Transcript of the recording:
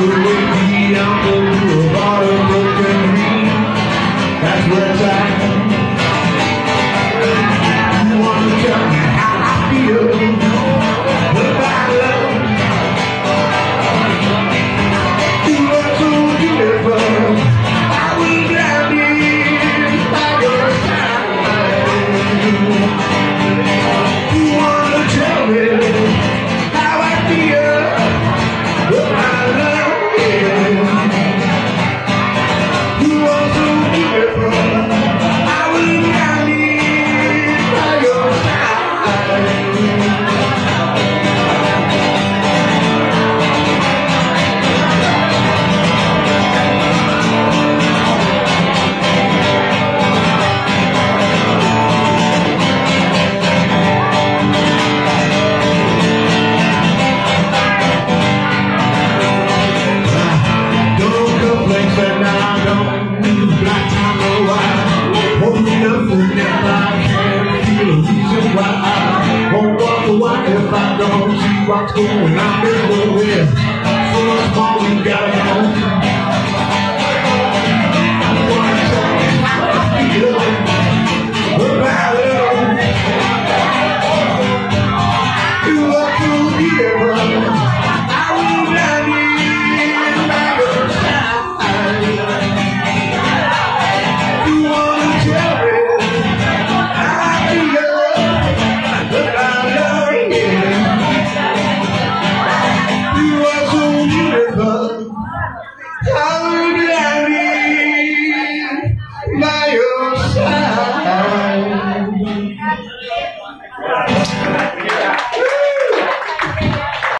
the way beyond the. don't see what's going on everywhere. So much more we gotta